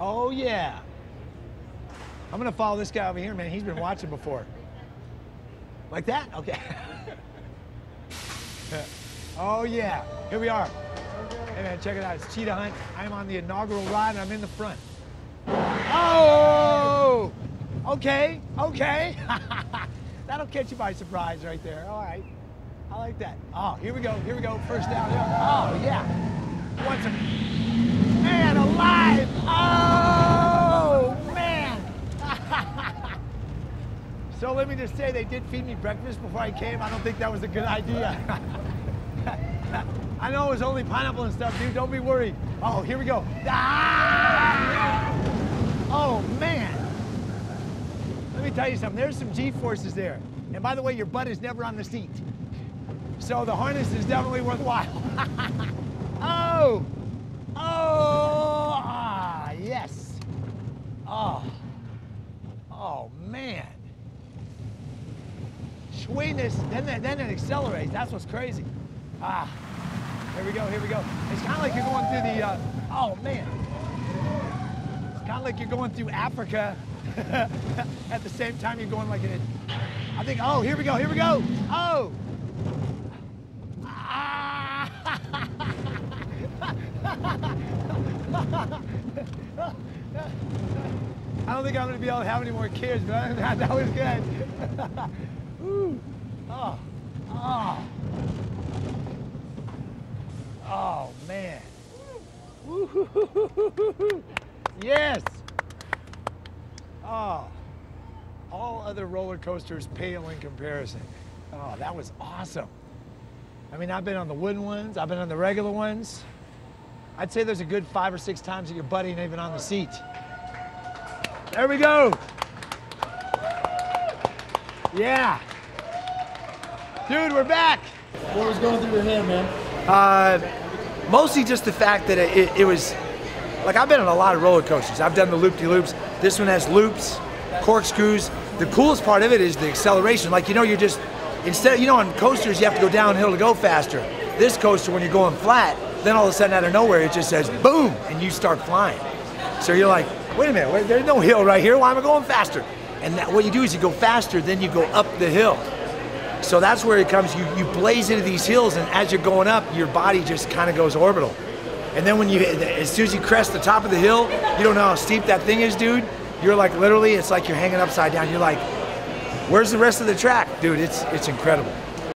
Oh, yeah. I'm going to follow this guy over here, man. He's been watching before. Like that? Okay. oh, yeah. Here we are. Hey, man, check it out. It's Cheetah Hunt. I'm on the inaugural ride, and I'm in the front. Oh! Okay, okay. That'll catch you by surprise right there. All right. I like that. Oh, here we go. Here we go. First down. Oh, yeah. What's a man alive? Oh, man. So let me just say they did feed me breakfast before I came. I don't think that was a good idea. I know it was only pineapple and stuff, dude. Don't be worried. Oh, here we go. Ah! Oh, man. Let me tell you something. There's some G-forces there. And by the way, your butt is never on the seat. So the harness is definitely worthwhile. oh! Oh! Ah, yes. Oh. Oh, man. Sweetness, then, then it accelerates. That's what's crazy. Ah. Here we go, here we go. It's kind of like you're going through the, uh, oh, man. It's kind of like you're going through Africa at the same time you're going like it. I think, oh, here we go, here we go. Oh! I don't think I'm to be able to have any more kids, but that was good. Yes. Oh. All other roller coasters pale in comparison. Oh, that was awesome. I mean, I've been on the wooden ones, I've been on the regular ones. I'd say there's a good five or six times that your buddy ain't even on the seat. There we go. Yeah. Dude, we're back. What was going through your head, man? Uh, mostly just the fact that it, it, it, was, like I've been on a lot of roller coasters. I've done the loop-de-loops. This one has loops, corkscrews. The coolest part of it is the acceleration. Like, you know, you're just, instead, you know, on coasters, you have to go downhill to go faster. This coaster, when you're going flat, then all of a sudden out of nowhere, it just says boom, and you start flying. So you're like, wait a minute, wait, there's no hill right here. Why am I going faster? And that, what you do is you go faster, then you go up the hill. So that's where it comes. You, you blaze into these hills, and as you're going up, your body just kind of goes orbital. And then when you, as soon as you crest the top of the hill, you don't know how steep that thing is, dude. You're like literally, it's like you're hanging upside down. You're like, where's the rest of the track, dude? It's it's incredible.